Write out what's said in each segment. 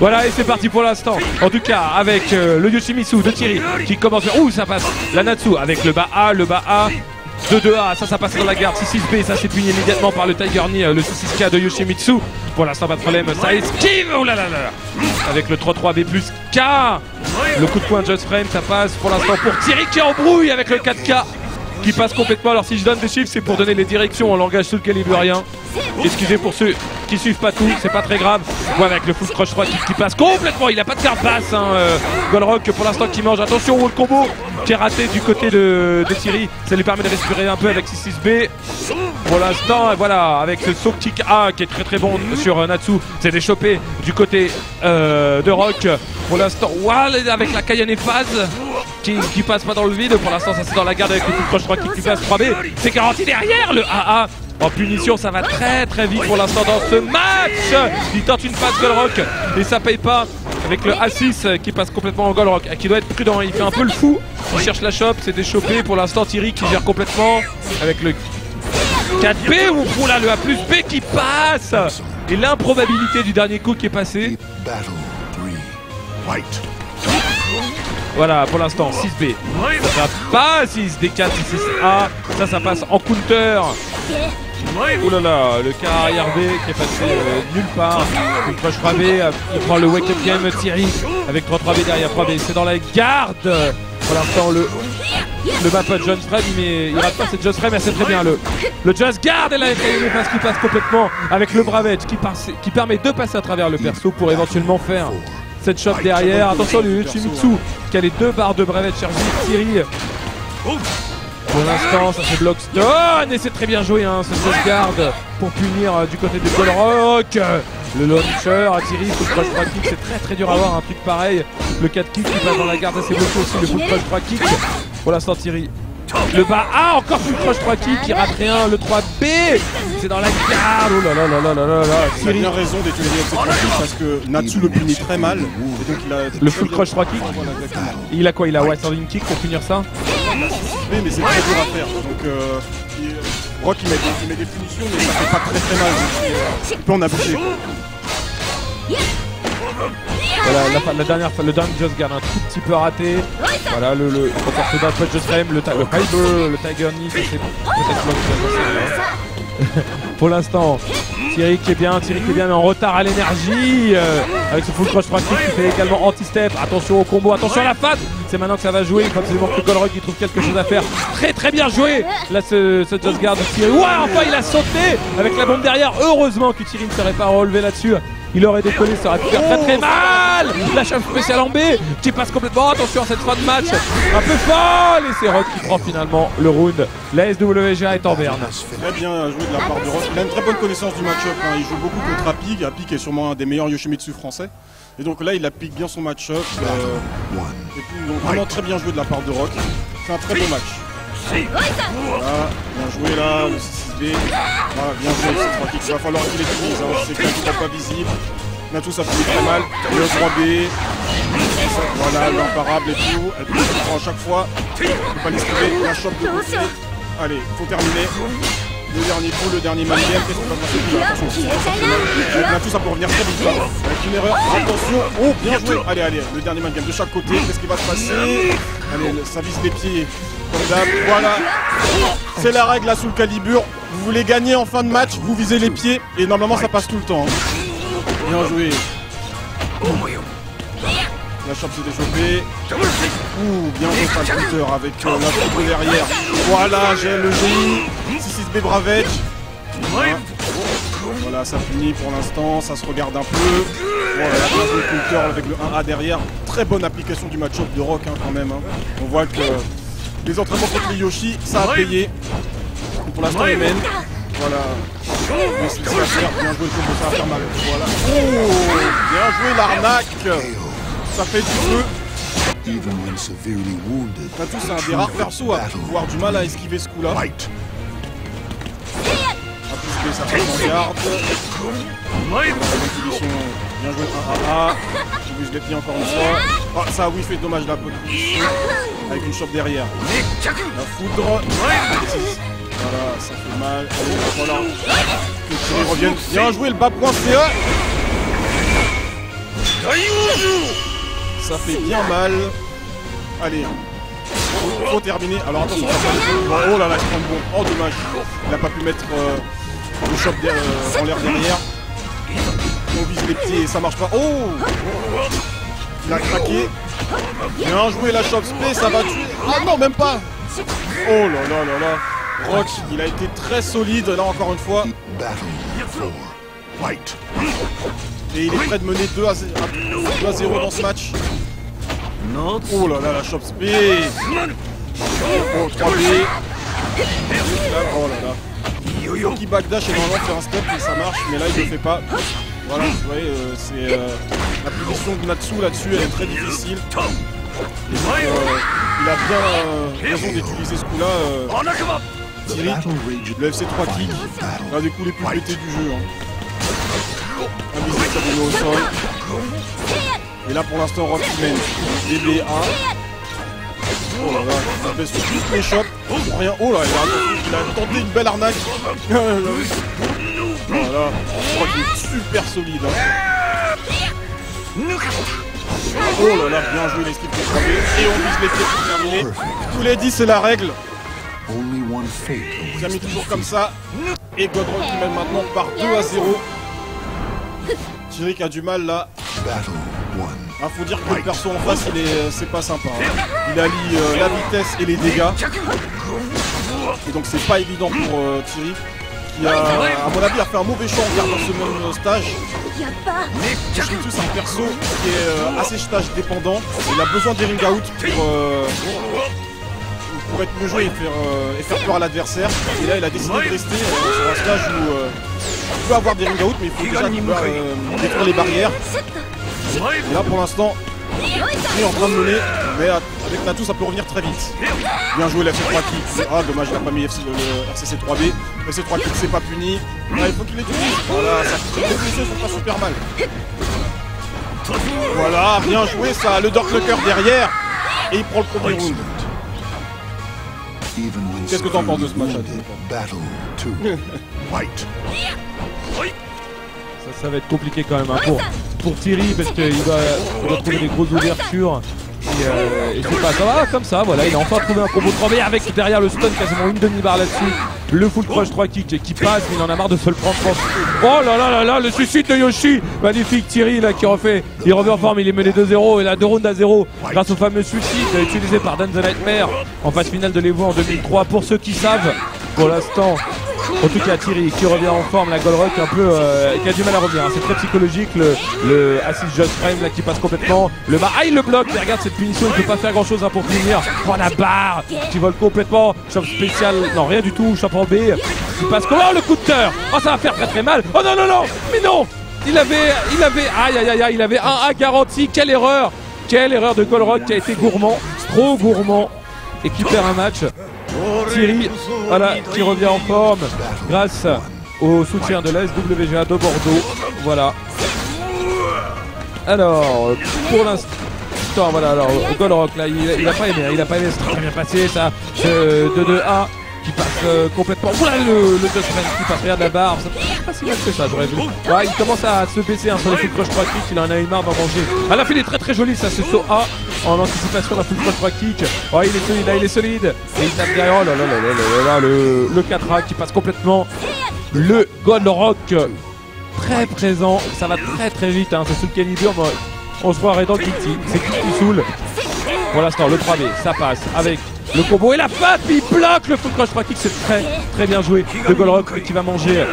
Voilà, et c'est parti pour l'instant. En tout cas, avec euh, le Yoshimitsu de Thierry qui commence. Ouh, ça passe. La Natsu avec le bas A, le bas A. 2-2A, ça, ça passe dans la garde. 6-6B, ça puni immédiatement par le Tiger Knee, euh, le 6-6K de Yoshimitsu. Pour l'instant, pas de problème. Ça esquive. Oh là là là. Avec le 3-3B plus K. Le coup de poing de Just Frame, ça passe pour l'instant pour Thierry qui embrouille avec le 4K qui passe complètement. Alors si je donne des chiffres, c'est pour donner les directions en langage sous calibrien. Excusez pour ceux qui suivent pas tout, c'est pas très grave. Voilà avec le full crush 3 qui, passe complètement. Il a pas de carte basse. Hein, euh, Golrock pour l'instant qui mange. Attention au combo qui est raté du côté de, de Thierry. Ça lui permet de respirer un peu avec 6-6B. Pour l'instant, voilà, avec ce saut A qui est très très bon sur euh, Natsu. C'est déchopé du côté euh, de Rock. Pour l'instant, voilà, avec la Cayenne phase qui, passe pas dans le vide. Pour l'instant, ça c'est dans la garde avec le full crush 3 qui passe 3B. C'est garanti derrière le AA. En punition, ça va très très vite pour l'instant dans ce match. Il tente une passe Golrock et ça paye pas avec le A6 qui passe complètement en Golrock et qui doit être prudent. Il fait un peu le fou. Il cherche la chope, c'est déchopé. Pour l'instant, Thierry qui gère complètement avec le 4B ou là le A plus B qui passe. Et l'improbabilité du dernier coup qui est passé. Voilà, pour l'instant, 6B. Ça pas 6 D4, 6A. Ça, ça passe en counter. Ouh là là, le car arrière B qui est passé euh, nulle part. Une crush 3B, euh, il prend le wake up game Thierry avec 3-3B derrière 3B. C'est dans la garde. Pour l'instant, le, le map John Frame, mais il rate pas cette Just Frame, mais c'est très bien. Le, le Just Guard et la parce qui passe complètement avec le Bravage qui, passe, qui permet de passer à travers le perso pour éventuellement faire cette shot derrière. Attention, le Chimitsu qui a les deux barres de Bravage chargées. Thierry pour l'instant, ça fait Blockstone et c'est très bien joué hein, ce sauvegarde pour punir euh, du côté des Rock. Le launcher tiré full crush 3 kick, c'est très très dur à avoir un truc pareil. Le 4 kick qui passe dans la garde assez beaucoup aussi, le full crush 3 kick. Pour l'instant, Thierry le bas A, encore plus proche 3 kick qui rate rien. Le 3B, c'est dans la garde. Oh là là là là là là là. Il a bien raison d'utiliser cette 3 kick parce que Natsu le punit très mal. Et donc il a le full crush 3 kick. Il a quoi Il a white standing kick pour punir ça? Mais c'est très dur à faire. Donc euh, Rock il met, il met, des punitions mais ça fait pas très très mal. Il peut en abuser. Voilà, la, dernière le dernier Just garde un tout petit peu raté. Voilà, le, le Just Frame, le, le le Tiger Knee, c'est peut-être Pour l'instant, Thierry qui est bien, Thierry qui est bien, mais en retard à l'énergie. Euh, avec ce full crush 3 qui fait également anti-step. Attention au combo, attention à la face. C'est maintenant que ça va jouer. Quand c'est que Golrock qui trouve quelque chose à faire. Très très bien joué. Là, ce, ce Just Guard de Thierry. Ouais, enfin il a sauté avec la bombe derrière. Heureusement que Thierry ne serait pas relevé là-dessus. Il aurait décollé, ça aurait pu faire très très mal La chef spéciale en B qui passe complètement. Attention à cette fin de match. Un peu folle Et c'est Rock qui prend finalement le round. La SWGA est en berne. Très bien joué de la part de Rock. Il a une très bonne connaissance du match-up. Hein. Il joue beaucoup contre Apig. Apig est sûrement un des meilleurs Yoshimitsu français. Et donc là, il applique bien son match-up. Euh, donc, vraiment très bien joué de la part de Rock. C'est un très beau match. Bien joué là, le 6-6B. Voilà, bien joué, c'est 3 kicks. Il va falloir qu'il utilise, hein. c'est qu'il pas visible. Nato ça fait très mal. Le 3B. Voilà, l'imparable et tout. Elle prend à chaque fois. Ne peut pas l'esquiver. La chope de côté. Allez, faut terminer. Le dernier coup, le dernier man game. Qu'est-ce qu'on va passer Attention, Nato ça peut revenir très vite là. Avec une erreur. Attention. Oh, bien joué. Allez, allez, le dernier man game de chaque côté. Qu'est-ce qui va se passer Allez, ça vise les pieds. Voilà. C'est la règle là sous le calibre. Vous voulez gagner en fin de match, vous visez les pieds et normalement ça passe tout le temps. Hein. Bien joué. La chope s'est déchopée. Ouh, bien joué le avec euh, la troupe derrière. Voilà, j'ai le GI. 6-6B Bravage. Voilà. ça finit pour l'instant, ça se regarde un peu. Voilà, bien joué avec le 1A derrière. Très bonne application du match-up de Rock hein, quand même. Hein. On voit que les entraînements contre les Yoshi, ça a payé. Pour l'instant, il mène. Voilà. Bien joué ça va faire mal. Voilà. Oh Bien joué l'arnaque Ça fait du feu. Tatou, c'est un des rares persos à avoir du mal à esquiver ce coup-là. ça passe en garde. Bien joué 1 A. Je bouge les pieds encore une fois. Oh, ça oui fait dommage la position. Avec une chope derrière. La foudre. Voilà, ça fait mal. Voilà. Que Thierry revienne. Bien joué le bas point CE. Ça fait bien mal. Allez. Faut terminer. Alors attention, Oh là là, il prend le bon. Oh dommage. Il n'a pas pu mettre euh, le choc euh, en l'air derrière. On vise les pieds et ça marche pas. Oh Il a craqué. Bien joué la chop spé, ça va tuer. Ah non, même pas. Oh là là là là. Rock, il a été très solide là encore une fois. Et il est prêt de mener 2 à 0, 2 à 0 dans ce match. Oh là là, la chop spé. Oh, 3B. Oh là là. Qui backdash et normalement faire un step et ça marche, mais là il le fait pas. Voilà, vous voyez, euh, c'est euh, la position de Natsu là-dessus, elle est très difficile. Et euh, il a bien euh, raison d'utiliser ce coup-là. Thierry, le FC3 kick, l'un des coups les plus pétés du jeu. Hein. Invisible, ça démet au sol. Et là pour l'instant, Rock qui mène. DBA. Oh là là, il baisse sur toutes les shots. Pour rien. Oh là, il a, il a tenté une belle arnaque. voilà. Qu'il est super solide. hein. Oh là là, bien joué l'esquive pour frapper. Et on vise les pieds pour terminer. Tous les 10, c'est la règle. The toujours comme ça. Et Godron qui mène maintenant par 2 à 0. Thierry qui a du mal là. Ah, faut dire que le perso en face, il est, euh, c'est pas sympa. hein. Il allie euh, la vitesse et les dégâts. Et donc c'est pas évident pour euh, Thierry. Qui a, à mon avis, a fait un mauvais choix en gardant ce même euh, stage. Shimizu, c'est un perso qui est euh, assez stage dépendant. Il a besoin des ring out pour, euh, pour être mieux joué et faire, euh, et faire peur à l'adversaire. Et là, il a décidé de rester euh, sur un stage où euh, il peut avoir des ring out, mais il faut déjà pouvoir, détruire les barrières. Et là, pour l'instant, il est en train de mener, mais avec Natu, ça peut revenir très vite. Bien joué, la FC3 kick. Ah, dommage, il n'a pas mis FC le, le RCC 3B. Le FC3 kick, c'est pas puni. Ah, il faut qu'il l'utilise. Voilà, ça fait les sont pas super mal. Voilà, bien joué, ça. Le Darklocker derrière. Et il prend le premier round. Qu'est-ce que t'en penses de ce match. Ça, ça va être compliqué quand même hein, pour, pour Thierry parce qu'il doit trouver des grosses ouvertures. Et, euh, et c'est pas ça va comme ça, voilà, il a enfin trouvé un combo 3B avec derrière le stun quasiment une demi-barre là-dessus. Le full crush 3 kick qui passe, mais il en a marre de se le prendre. Oh là là là là, le suicide de Yoshi Magnifique Thierry là qui refait, il revient en forme, il est mené 2-0 et là 2 rounds à 0 grâce au fameux suicide utilisé par Dan the Nightmare en phase finale de l'Evo en 2003. Pour ceux qui savent, pour l'instant, en tout cas, Thierry qui revient en forme, la Golrock un peu euh, qui a du mal à revenir. hein. C'est très psychologique. Le, le assist just frame là qui passe complètement. Le bas, ah, il le bloque. Mais regarde cette punition, il peut pas faire grand chose pour finir. Oh la barre qui vole complètement. Chop spécial, non rien du tout. Chop en B. Il passe comment oh, le coup de cœur Oh ça va faire très très mal. Oh non non non, mais non. Il avait, il avait, aïe aïe aïe aïe, il avait un A garanti. Quelle erreur Quelle erreur de Golrock qui a été gourmand, trop gourmand et qui perd un match. Thierry, voilà, qui revient en forme grâce au soutien de la de Bordeaux. Voilà. Alors, pour l'instant, voilà, alors, Golrock, là, il, il a pas aimé, hein, il a pas aimé, c'est très bien passé, ça, ce 2-2-1 qui passe euh, complètement. Voilà le, le qui passe, regarde la barre, c'est pas si mal que ça, j'aurais vu. Ouais, il commence à se baisser hein, sur les crush 3 kicks, il en a eu marre d'en manger. À la fin, est très très joli, ça, ce saut A en anticipation d'un full 3 kick. Oh, il est solide, là, il est solide. Et il tape derrière, oh là là là là là le, le 4A qui passe complètement. Le Golrock très présent, ça va très très vite, hein. c'est sous le calibre, mais on se croirait dans le Kitty, c'est qui saoule. Pour l'instant, le 3B, ça passe avec le combo et la patte, il bloque le full crush 3 kick, c'est très très bien joué de Golrock qui va manger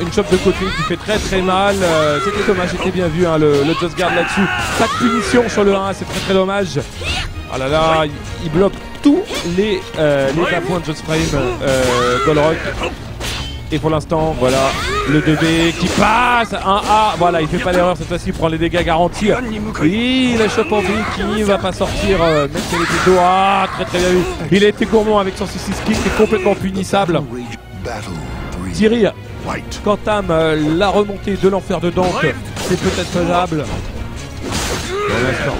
une chope de côté qui fait très très mal. Euh, c'était dommage, c'était bien vu hein, le, le Just Guard là-dessus. Pas de punition sur le 1, c'est très très dommage. Ah là là, il, bloque tous les, euh, les de Just Frame, euh, Golrock. Et pour l'instant, voilà, le 2B qui passe, un A, voilà, il fait pas l'erreur cette fois-ci, il prend les dégâts garantis. Oui, la chope en V qui va pas sortir, euh, même si elle était ah, très très bien vu. Il a été gourmand avec son 6-6 kick qui est complètement punissable. Thierry Qu'entame euh, la remontée de l'enfer de Dante, c'est peut-être faisable.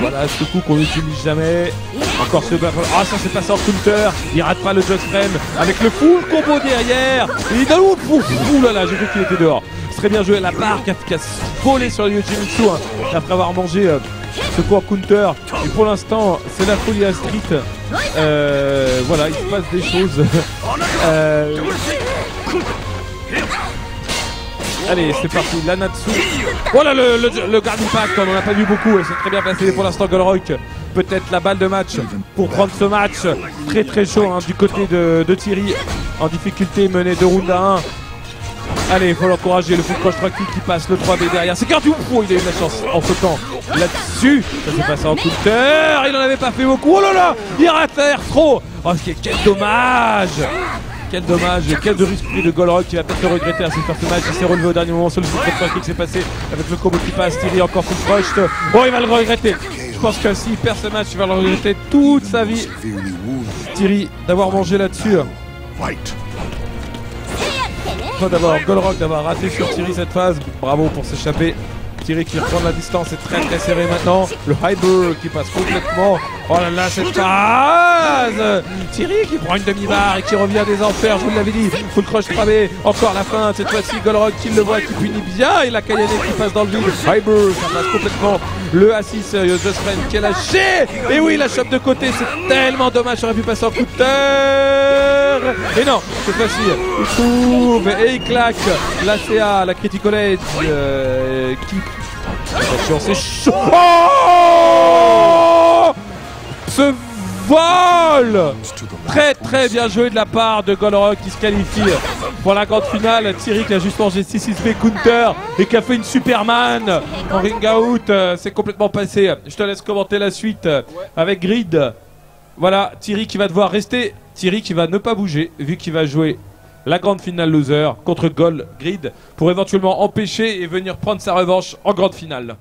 Voilà ce coup qu'on n'utilise jamais. Encore ce. Ah, ça s'est passé en counter. Il rate pas le Just Frame avec le full combo derrière. Et il a ouh, ouh là là, j'ai cru qu'il était dehors. Très bien joué la barre qui a, qui a volé sur le Yoshimitsu hein, après avoir mangé euh, ce coup en counter. Et pour l'instant, c'est la folie à Street. Euh, voilà, il se passe des choses. Euh, Allez, c'est parti, la Natsu. Voilà le, le, le impact, on n'en a pas vu beaucoup et c'est très bien passé pour l'instant Golrock. Peut-être la balle de match pour prendre ce match très très chaud hein, du côté de, de Thierry. En difficulté, mené de round à 1. Allez, il faut l'encourager, le full cross track qui passe, le 3B derrière. C'est Cardio Oh, il a eu la chance en sautant là-dessus. Ça s'est passé en counter. Il n'en avait pas fait beaucoup. Oh là là, il rate trop. Oh, quel dommage quel dommage, quel de risque pris de Golrock qui va peut-être le regretter à ce ce match. Il s'est relevé au dernier moment sur le super qui s'est passé avec le combo qui passe. Thierry encore full crush. Oh, il va le regretter. Je pense que s'il perd ce match, il va le regretter toute sa vie. Thierry, d'avoir mangé là-dessus. Golrock d'avoir raté sur Thierry cette phase. Bravo pour s'échapper. Thierry qui reprend la distance, c'est très très serré maintenant. Le Hyper qui passe complètement. Oh là là, cette phase Thierry qui prend une demi-barre et qui revient des enfers, je vous l'avais dit. Full crush 3B, encore la fin. Cette fois-ci, Golrock qui le voit, qui punit bien. Et la Kayane qui passe dans le vide. Hyper, ça passe complètement. Le A6, euh, qui est lâché. Et oui, la chope de côté, c'est tellement dommage. J'aurais pu passer en coup de Et non, cette fois-ci, il trouve et il claque la CA, la Critical Edge euh, qui Attention, c'est chaud. Oh Ce vol Très très bien joué de la part de Golrock qui se qualifie pour la grande finale. Thierry qui a juste mangé 6-6B counter et qui a fait une Superman en ring out. C'est complètement passé. Je te laisse commenter la suite avec Grid. Voilà, Thierry qui va devoir rester. Thierry qui va ne pas bouger vu qu'il va jouer la grande finale loser contre Gold Grid pour éventuellement empêcher et venir prendre sa revanche en grande finale.